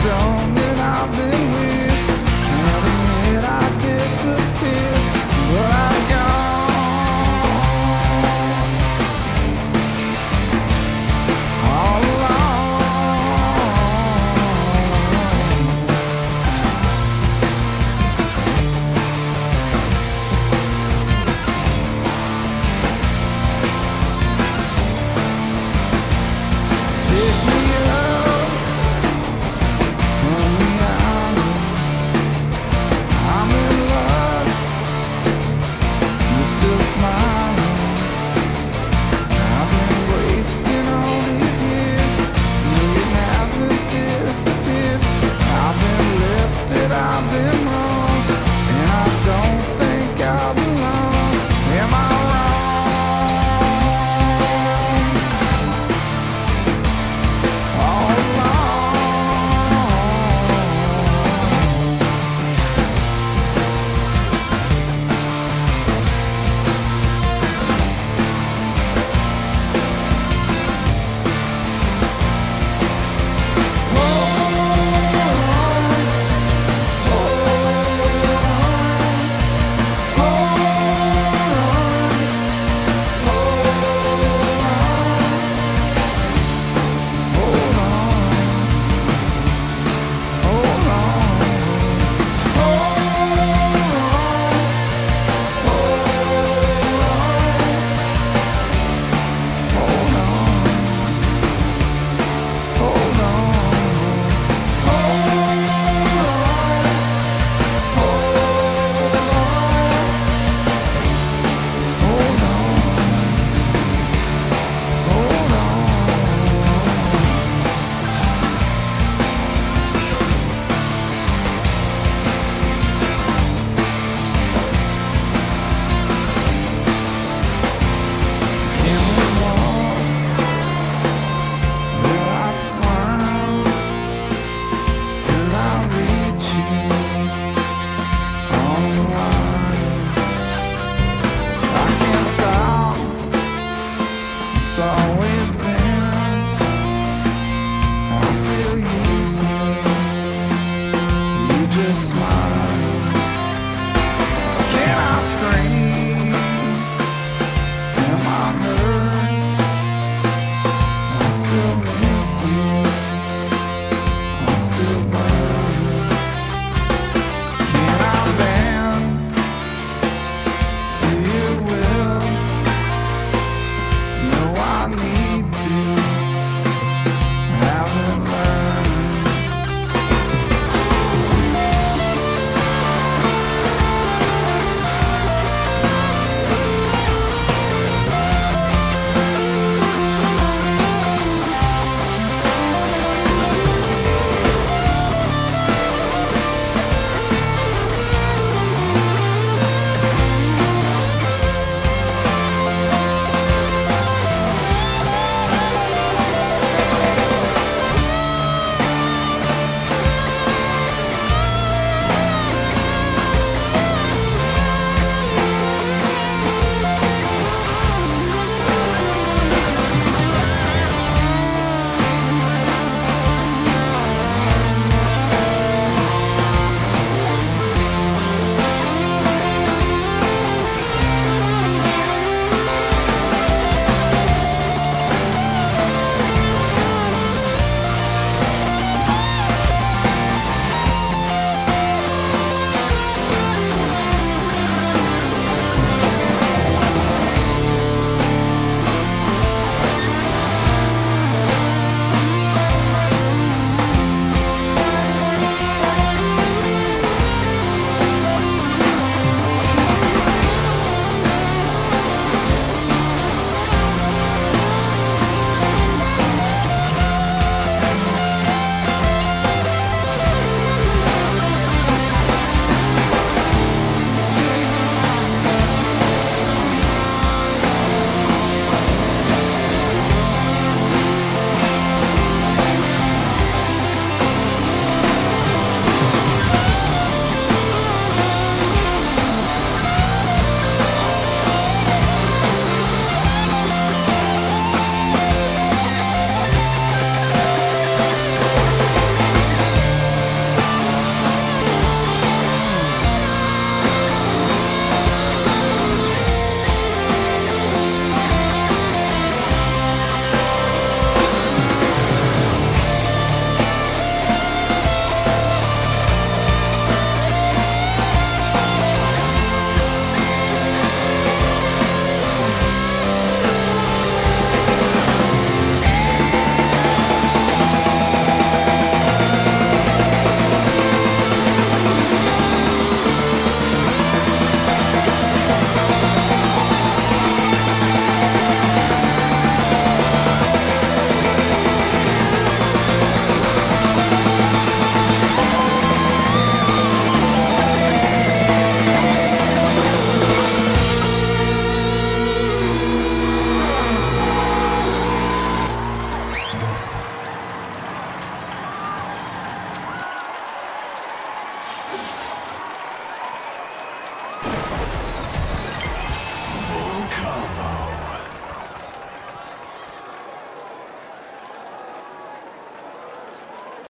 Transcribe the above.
stone that I've been with.